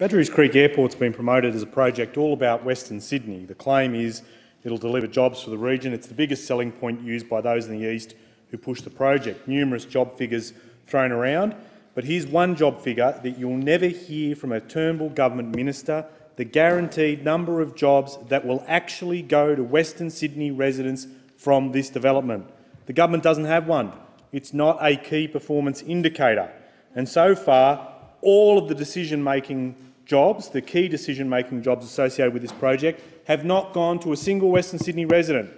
Badgerys Creek Airport's been promoted as a project all about Western Sydney. The claim is it'll deliver jobs for the region. It's the biggest selling point used by those in the east who push the project. Numerous job figures thrown around, but here's one job figure that you'll never hear from a Turnbull government minister, the guaranteed number of jobs that will actually go to Western Sydney residents from this development. The government doesn't have one. It's not a key performance indicator. And so far, all of the decision-making jobs, the key decision-making jobs associated with this project, have not gone to a single Western Sydney resident.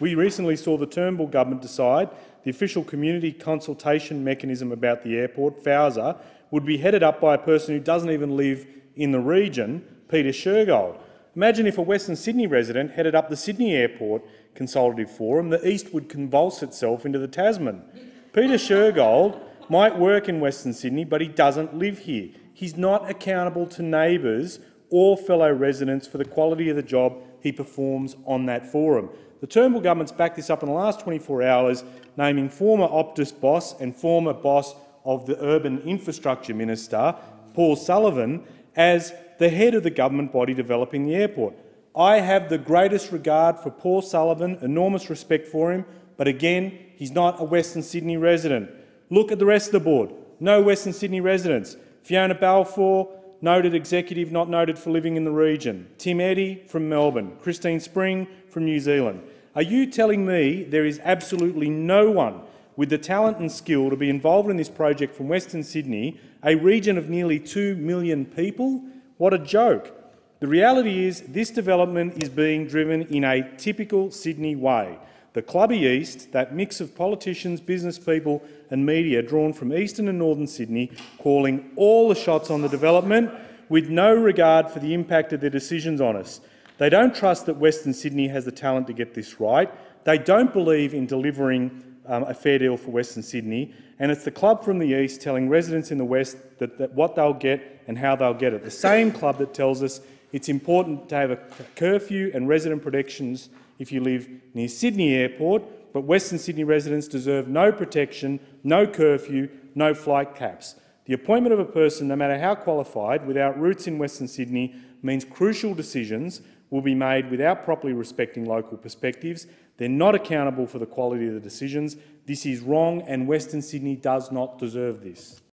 We recently saw the Turnbull government decide the official community consultation mechanism about the airport, FOWSA, would be headed up by a person who doesn't even live in the region, Peter Shergold. Imagine if a Western Sydney resident headed up the Sydney Airport Consultative Forum, the East would convulse itself into the Tasman. Peter Shergold might work in Western Sydney, but he doesn't live here he's not accountable to neighbours or fellow residents for the quality of the job he performs on that forum. The Turnbull government's backed this up in the last 24 hours, naming former Optus boss and former boss of the Urban Infrastructure Minister, Paul Sullivan, as the head of the government body developing the airport. I have the greatest regard for Paul Sullivan, enormous respect for him, but again, he's not a Western Sydney resident. Look at the rest of the board. No Western Sydney residents. Fiona Balfour, noted executive not noted for living in the region. Tim Eddy from Melbourne. Christine Spring from New Zealand. Are you telling me there is absolutely no one with the talent and skill to be involved in this project from Western Sydney, a region of nearly 2 million people? What a joke. The reality is this development is being driven in a typical Sydney way. The Clubby East, that mix of politicians, business people and media drawn from eastern and northern Sydney, calling all the shots on the development with no regard for the impact of their decisions on us. They don't trust that Western Sydney has the talent to get this right. They don't believe in delivering um, a fair deal for Western Sydney, and it's the club from the east telling residents in the west that, that what they'll get and how they'll get it. The same club that tells us it's important to have a curfew and resident protections if you live near Sydney Airport, but Western Sydney residents deserve no protection, no curfew, no flight caps. The appointment of a person, no matter how qualified, without roots in Western Sydney means crucial decisions will be made without properly respecting local perspectives. They're not accountable for the quality of the decisions. This is wrong and Western Sydney does not deserve this.